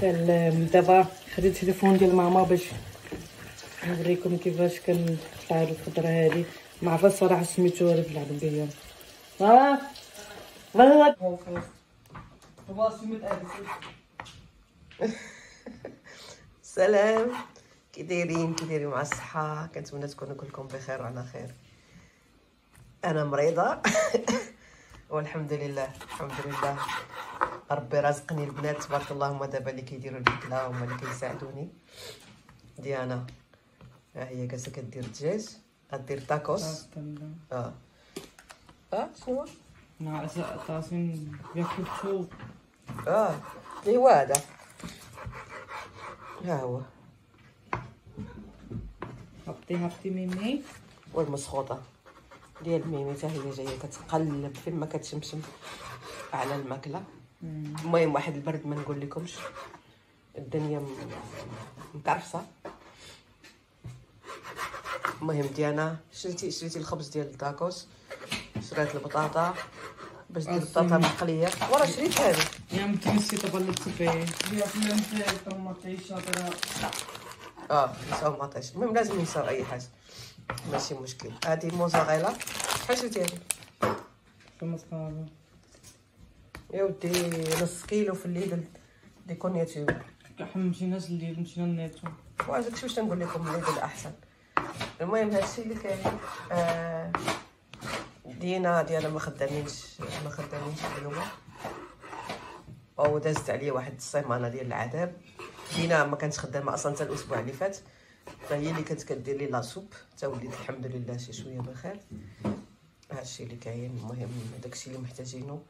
سلام دابا خديت التليفون ديال ماما باش نوريكم كيفاش كنقطع الخضره هذه ما عرفت الصراحه سميتو هذا بالعربيه ها ها سلام. كي دايرين؟ كي دايرين مع الصحة؟ كنتمنى تكونوا كلكم بخير وعلى خير. أنا مريضة. والحمد لله. الحمد لله. ربي رازقني البنات تبارك الله. هما دابا اللي كيديروا الاكله هما اللي كيساعدوني. ديانا ها هي جالسه كدير الدجاج غدير تاكوس آه. آه شنو؟ مع طاسين ياكل شو آه اللي هو هذا. ها هو. حطي حطي ميمي. والمسخوطة ديال ميمي حتى هي جاية كتقلب فين ما كتشمشم على الماكلة. المهم واحد البرد ما نقول لكمش الدنيا م- مكرفصة. المهم ديانا شريتي شريتي الخبز ديال التاكوس شريت البطاطا باش دير البطاطا مقليه ورا شريت هذه. يا متمسي طبعا تبي يا فلان طماطي شاطره آه نساو مطيش. المهم لازم نساو أي حاجة. ماشي مشكل. هذه موزاريلا. شحال شريتي هذه؟ خمس هذا يا ودي نص كيلو في الليل دي كونياتور إحنا مشيناش الليل مشينا ال Netto واش داكشي واش تنقول لكم الليل احسن المهم هادشي اللي كاين آه دينا ديانا ما خدامينش ما خدامينش اليوم أو دازت عليا واحد السيمانه ديال العذاب. دينا ما كانتش خدامة أصلا حتى الأسبوع اللي فات. فهي اللي كانت كدير لي لاسوب حتى وليت الحمد لله شي شوية بخير. هادشي اللي كاين. المهم داكشي اللي محتاجينه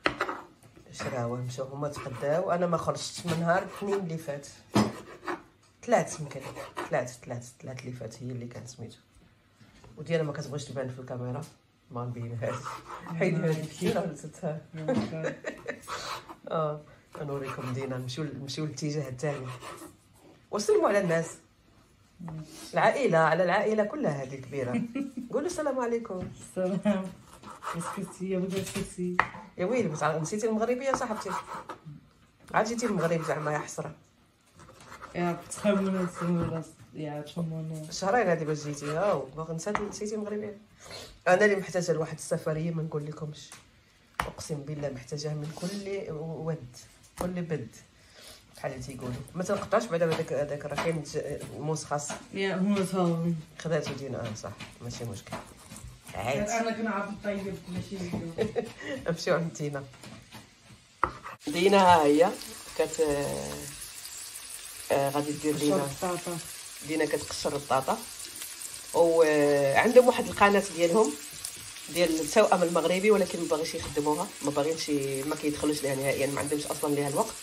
شراوه مشاو هما تقداو أنا ما خرجتش من نهار الاثنين اللي فات. ثلاث يمكن. ثلاث ثلاث ثلاث اللي فات هي اللي كانت سميتو. وديانا ما كتبغيش تبان في الكاميرا. ما نبينهاش حيد هذيك كثير هلتها آه. نوريكم دينا. نمشيو نمشيو للاتجاه الثاني وسلموا على الناس. العائلة على العائلة كلها هذه كبيرة. قولوا السلام عليكم. السلام. اسكتي يا بدا اسكتي يا ويلي بس نسيتي المغربية صاحبتي. عاد جيتي المغرب زعما يا حسرة. يا تخمن يا تشمون شهرين هذه باش جيتي. هاو باغي نسيتي نسيتي المغربية. أنا اللي محتاجة لواحد السفرية ما نقول لكمش أقسم بالله محتاجاه من كل ود كل بد. بحال اللي تيقولوا. ما تنقطعش بعدا هذاك هذاك راه كاين موس خاص. يا هو خداتو دينا صح. ماشي مشكل. عادي أنا كنعرف نطيب ماشي نمشيو عند دينا دينا ها هي كت آه، غادي دير دينا بطاطا دينا كتقشر البطاطا وعندهم واحد القناة ديالهم ديال التوأم المغربي ولكن ما باغيش يخدموها. ما باغينش ما كيدخلوش ليها نهائيا ما عندهمش أصلا ليها الوقت.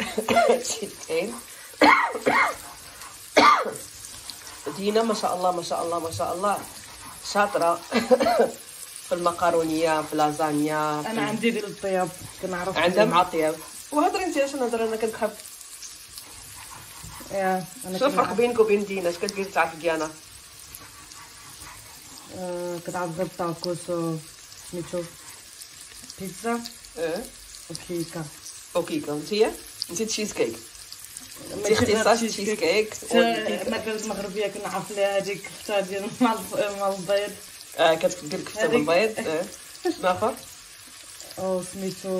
هادشي كاين دينا ما شاء الله ما شاء الله ما شاء الله. شاطرة. في المقارونية في لازانيا في أنا عندي ديال الطياب كنعرف عندها مع الطياب. وهضري انت اش نهضر أنا كنحب يا أنا شنو الفرق بينك وبين دينا اش كدير تعرف ديانا آه، كنعرف غير طاكوس و سميتو. بيتزا. آه وكيكة. وكيكة. أنت أنت تشيز كيك. غير اختصاص تشيز كيك. المغربية كنعرف ليها هذيك كفته ديال مع مع البيض. آه. بالبيض. آخر؟ أو سميتو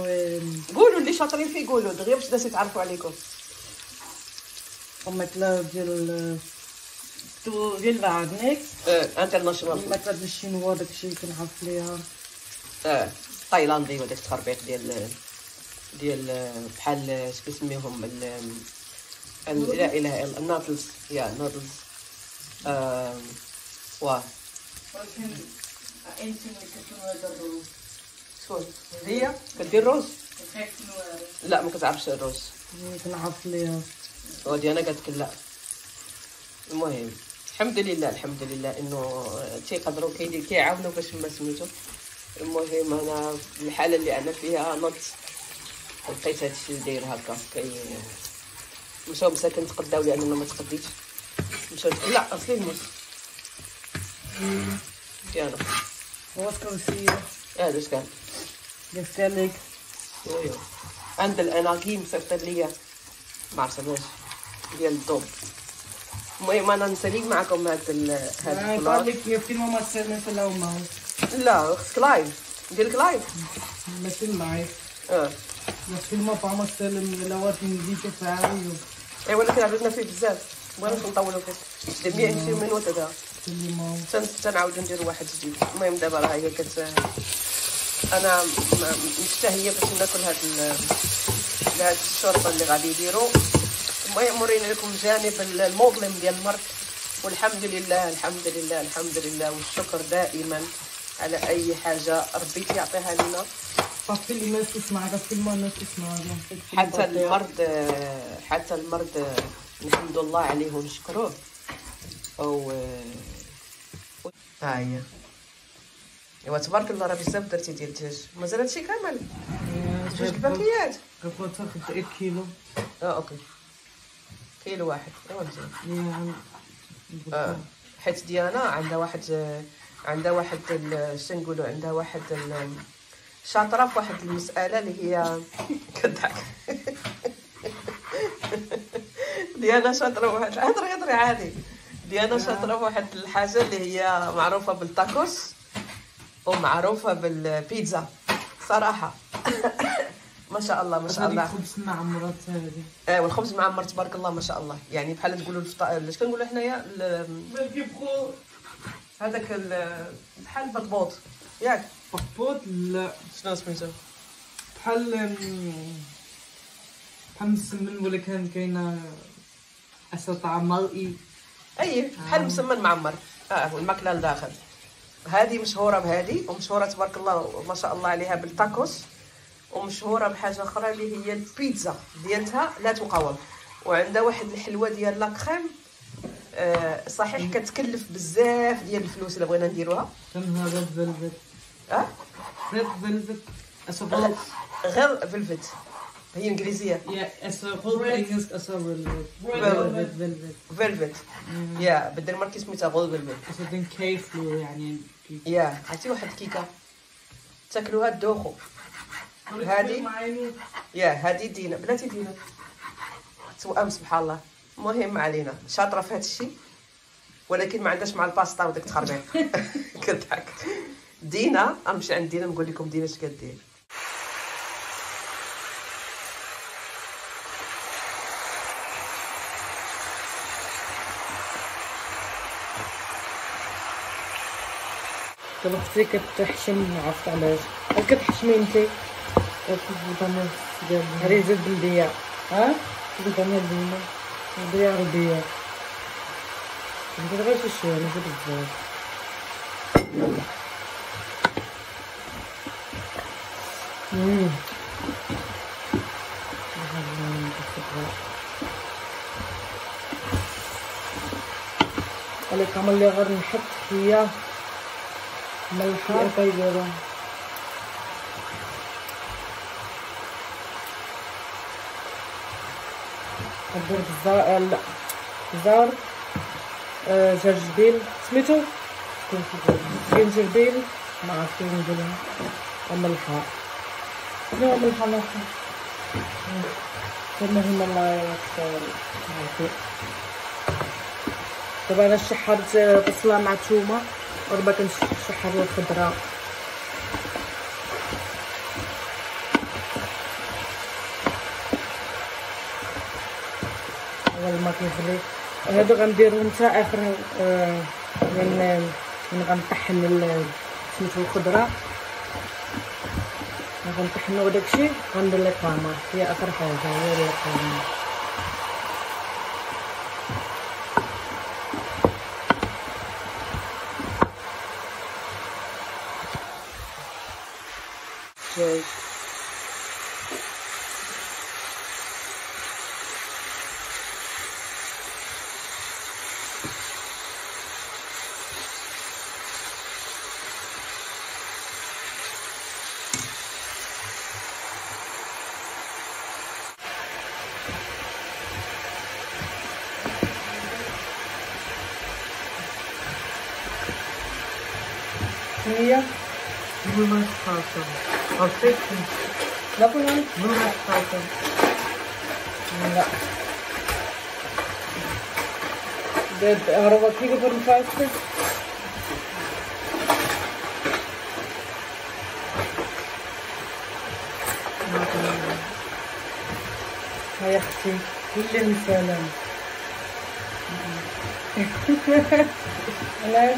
قولوا اللي شاطرين فيه قولوا. دغيا باش الناس يتعرفوا عليكم. ديال تو ديال العرنيك آه ديال الشينوا داكشي كنعرف ليها آه تايلاندي وداك التخربيق ديال ديال آه، بحال كيسميوهم ال ال- لا إله إلا النادلز يا نودلز شكون هي؟ كدير روز كتكون لا ما كتعرفش الروز كنعرف ليها ودي أنا قالت لا. المهم الحمد لله الحمد لله إنه تيقدروا كيدير كيعاونوا باش ما سميتو. المهم أنا الحالة اللي أنا فيها نط. لقيت هادشي داير هكا كي مشاو مساكن تقداو لأن أنا ما تقديتش مشاو لا أصلي الموس ديانا هو الكرسيه هذا اش كان. السلك ويو عند الاناقيم صيفط ليا. ما عرفتهاش ديال الضوء المهم أنا نساليك معكم هاد ال- هاد البلاص لك يا فيلم ما تسألني في الأول معه لا أختك لايف ديالك لايف ماشي لايف آه. ما با ما تسلم الأول نزيد فاعل ايوا ولكن عرفنا فيه بزاف. بغينا نطولوا فيه 120 مينوت هذا اللي ما تن- تنعاودو نديرو واحد جديد. المهم دابا راه هي كت أنا مشتهية باش ناكل هاد. هاد الشوربة اللي غادي يديروا المهم ورينا لكم جانب ال- المظلم ديال المرك والحمد لله الحمد لله الحمد لله والشكر دائما على أي حاجة ربي يعطيها لنا اللي الناس تسمع هذا الفيلم الناس تسمع حتى المرض حتى المرض الحمد لله عليه ونشكروه أو ها هي ايوا تبارك الله راه بزاف درتي ديال الدجاج مازال هادشي كامل؟ جوج باكيات كنت تاخذ 1 كيلو. آه أوكي. كيلو واحد. ايوا مزيان آه حيت ديانا عندها واحد عندها واحد شنو نقولوا عندها واحد شاطره في واحد المسألة اللي هي كضحك ديانا شاطره واحد. هضري هضري عادي. ديانا شاطره في واحد الحاجة اللي هي معروفة بالتاكوس ومعروفة بالبيتزا. صراحة. ما شاء الله ما شاء الله. خبز مع مرات هذه. آه والخبز معمر تبارك الله ما شاء الله. يعني بحال تقولوا الفطا اش كنقولوا حنايا؟ هذاك ال- بحال البطبوط. ياك. بطوط لا. شنو سميتو بحال بحال مسمن ولا كان كاينة اصل طعم مرئي. أي بحال مسمن معمر آه والماكله لداخل. هذه مشهورة بهذه ومشهورة تبارك الله ما شاء الله عليها بالتاكوس. ومشهورة بحاجة أخرى اللي هي البيتزا ديالتها لا تقاوم. وعندها واحد الحلوة ديال لا كريم. آه صحيح كتكلف بزاف ديال الفلوس إلا بغينا نديروها. كان هذا velvet آه red velvet لا غير velvet هي إنجليزية. ja velvet. velvet velvet يا بالدنماركي سميتها rød velvet اصل دين كيف يعني يا عرفتي واحد الكيكه تاكلوها تدوخوا. هذه يا هذه دينا. بلاتي دينا. توأم سبحان الله. المهم ما علينا. شاطرة في هذا الشيء ولكن ما عندهاش مع الباستا وداك التخربيق كضحك دينا غنمشي عند دينا نقول لكم دينا اش كدير دابا أختي كتحشم عرفت علاش. كتحشمي انت؟ هذه زيت بلديه ها؟ زيت أنا بلديه بلديه عربيه ندير غير شي شوية بزاف مم. عليك عمل لي غير نحط هي ملحة طيبة ندير بزار لا بزار آه، سميتو جنجبيل ما عرفت كيف نقولها وملحة ملحة ملحة المهم الله دابا أنا شحرت بصله مع تومه ودابا كنشحر الخضره اول ما كيغلي هادو غنديرهم حتى اخر آه، غنطحن سميتو الخضره غنطحنو داكشي غندير لي طاماط هي اخر حاجة هي لي طاماط هي بلو سبارتم او فيفتي لا كلهم بلو سبارتم لا det har du varit pigg på den första? يا اختي كل سلام علاش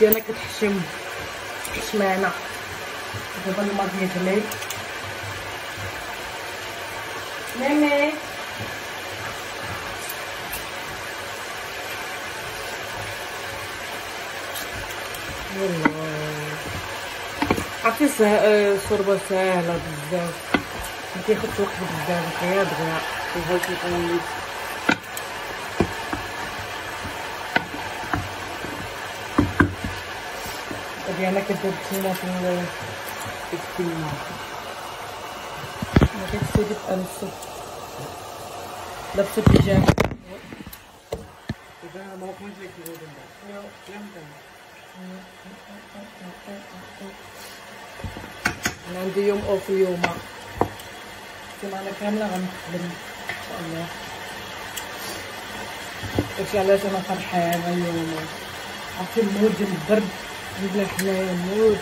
ديالك كتحشم حشمانه دابا الماضي يغلي ميمي. عرفتي الشوربه ساهله بزاف. ما كياخدش وقت بزاف غير دغيا. وبغيت يكون أنا كدير التونه في التونه ما كتسيدي في الصوت لابسه بيجامه أنا عندي يوم off اليوم السيمانه كاملة غنخدم إن شاء الله. داكشي علاش أنا فرحانه اليوم. عرفتي ال mood ديال البرد جبنا حنايا ال mood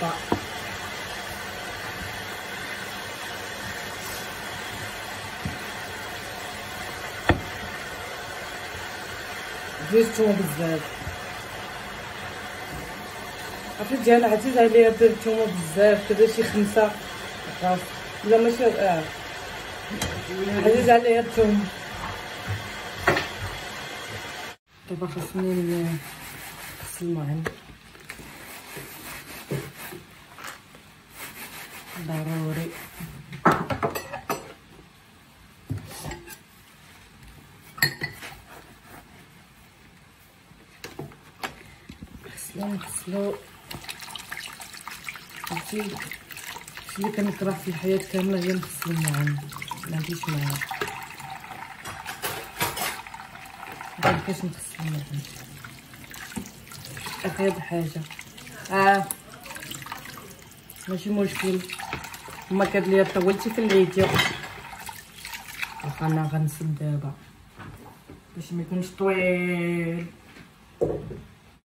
طاطا. زيدتو بزاف. عرفتي ديانا عزيز عليا الثومه بزاف. كدا شي خمسة. خلاص لا ماشي آه. عزيز عليا الثوم دابا خاصني نغسل الماعن ضروري نغسلو نغسلو عرفتي اللي كنكره في الحياة كاملة هي نغسل الماعن ما عنديش معاه مكنبقاش نغسل أغيب حاجة. آه. ماشي مشكل. هما كانت ليا طولتي في الفيديو واخا أنا غنسد دابا. باش ما يكونش طويل.